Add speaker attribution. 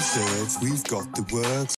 Speaker 1: research, we've got the works.